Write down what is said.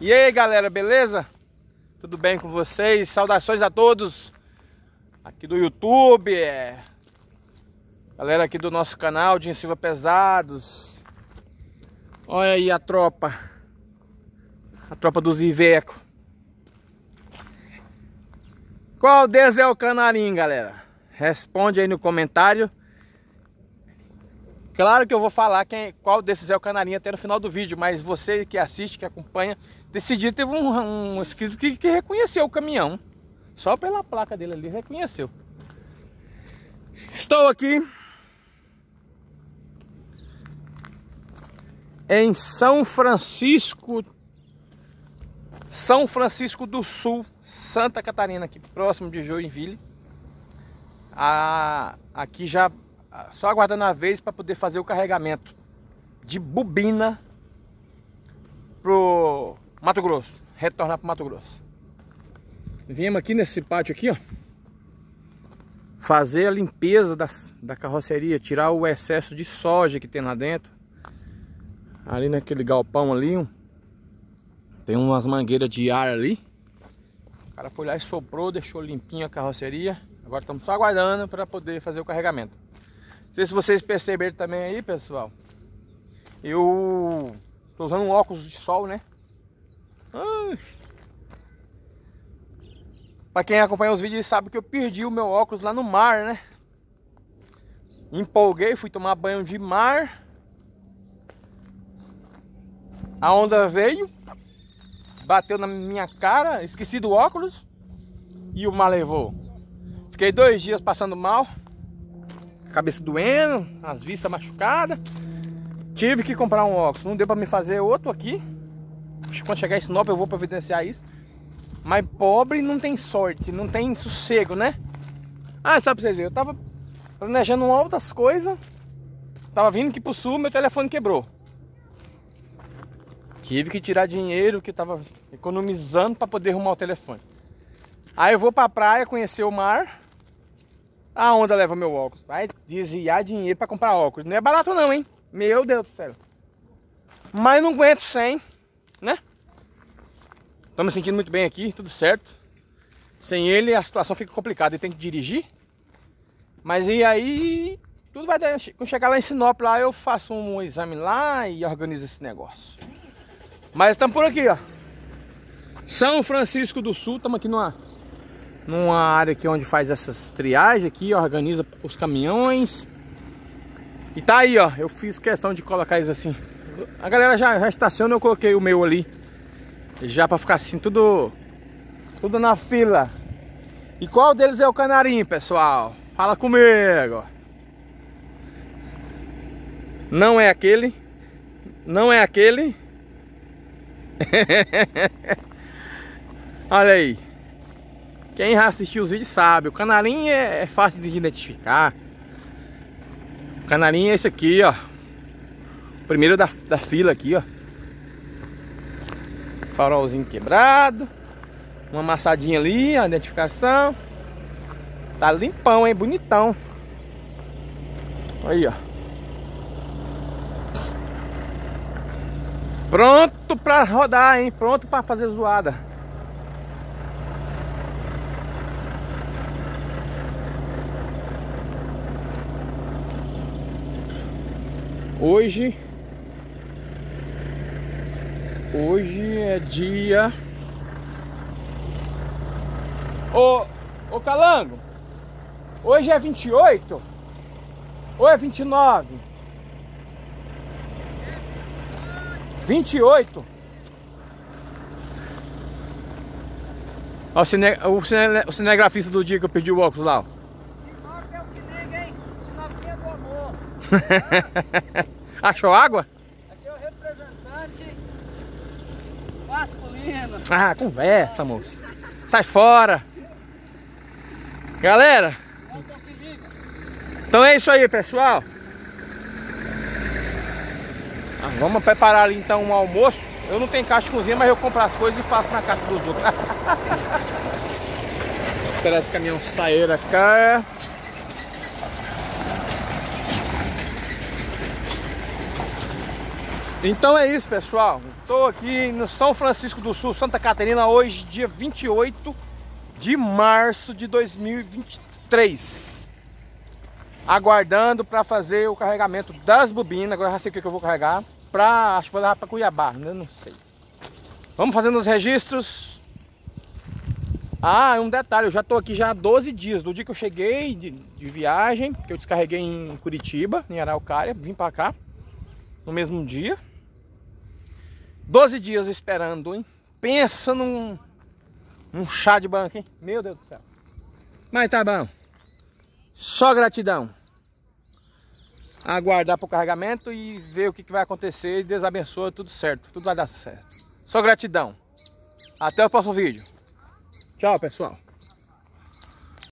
E aí galera, beleza? Tudo bem com vocês? Saudações a todos aqui do YouTube, é... galera aqui do nosso canal de Silva Pesados. Olha aí a tropa, a tropa dos Iveco. Qual deles é o canarim, galera? Responde aí no comentário. Claro que eu vou falar quem, qual desses é o canarim até no final do vídeo, mas você que assiste, que acompanha, desse dia teve um, um inscrito que, que, reconheceu o caminhão. Só pela placa dele ali, reconheceu. Estou aqui em São Francisco, São Francisco do Sul, Santa Catarina, aqui próximo de Joinville. Ah, aqui já só aguardando a vez para poder fazer o carregamento de bobina pro Mato Grosso, retornar pro Mato Grosso. Viemos aqui nesse pátio aqui, ó, fazer a limpeza da, da carroceria, tirar o excesso de soja que tem lá dentro. Ali naquele galpão ali, um, tem umas mangueiras de ar ali. O cara foi lá e soprou, deixou limpinho a carroceria. Agora estamos só aguardando para poder fazer o carregamento. Não sei se vocês perceberam também aí, pessoal. Eu tô usando um óculos de sol, né? Para quem acompanha os vídeos sabe que eu perdi o meu óculos lá no mar, né? Empolguei, fui tomar banho de mar. A onda veio, bateu na minha cara, esqueci do óculos e o mar levou. Fiquei dois dias passando mal cabeça doendo, as vistas machucadas. Tive que comprar um óculos, não deu para me fazer outro aqui. Quando chegar esse novo eu vou providenciar isso. Mas pobre não tem sorte, não tem sossego, né? Ah, só pra vocês verem, eu tava planejando outras coisas. Tava vindo aqui pro sul, meu telefone quebrou. Tive que tirar dinheiro que tava economizando para poder arrumar o telefone. Aí eu vou pra praia conhecer o mar. A onda leva meu óculos. Vai desviar dinheiro para comprar óculos. Não é barato não, hein? Meu Deus do céu. Mas não aguento sem, né? Tô me sentindo muito bem aqui, tudo certo. Sem ele a situação fica complicada. Ele tem que dirigir. Mas e aí, tudo vai dar. Quando chegar lá em Sinop, lá eu faço um exame lá e organizo esse negócio. Mas estamos por aqui, ó. São Francisco do Sul, estamos aqui numa numa área aqui onde faz essas triagens aqui, organiza os caminhões. E tá aí, ó, eu fiz questão de colocar eles assim. A galera já, já estaciona, eu coloquei o meu ali. Já pra ficar assim, tudo, tudo na fila. E qual deles é o canarim, pessoal? Fala comigo. Não é aquele. Não é aquele. Olha aí. Quem já assistiu os vídeos sabe, o canarinho é, é fácil de identificar. O canarinho é esse aqui, ó. Primeiro da, da fila aqui, ó. Farolzinho quebrado. Uma amassadinha ali, a identificação. Tá limpão, hein? Bonitão. Aí, ó. Pronto pra rodar, hein? Pronto pra fazer zoada. Hoje Hoje é dia. Ô, ô Calango. Hoje é 28 Ou é 29 28 Ó, o, cine, o, cine, o cinegrafista do dia que eu perdi o óculos lá, ó. Achou água? Aqui é o representante masculino. Ah, conversa, moço. Sai fora. Galera. Então é isso aí, pessoal. Ah, vamos preparar ali então um almoço. Eu não tenho caixa de cozinha, mas eu compro as coisas e faço na casa dos outros. esperar esse caminhão sair cá. Então é isso, pessoal. Estou aqui no São Francisco do Sul, Santa Catarina, hoje, dia 28 de março de 2023. Aguardando para fazer o carregamento das bobinas. Agora já sei o que eu vou carregar. Pra, acho que vou levar para Cuiabá, né? não sei. Vamos fazendo os registros. Ah, um detalhe, eu já estou aqui já há 12 dias. Do dia que eu cheguei de, de viagem, que eu descarreguei em Curitiba, em Araucária, vim para cá no mesmo dia. 12 dias esperando, hein? Pensa num, num chá de banco, hein? Meu Deus do céu. Mas tá bom. Só gratidão. Aguardar para o carregamento e ver o que, que vai acontecer. Deus abençoe, tudo certo. Tudo vai dar certo. Só gratidão. Até o próximo vídeo. Tchau, pessoal.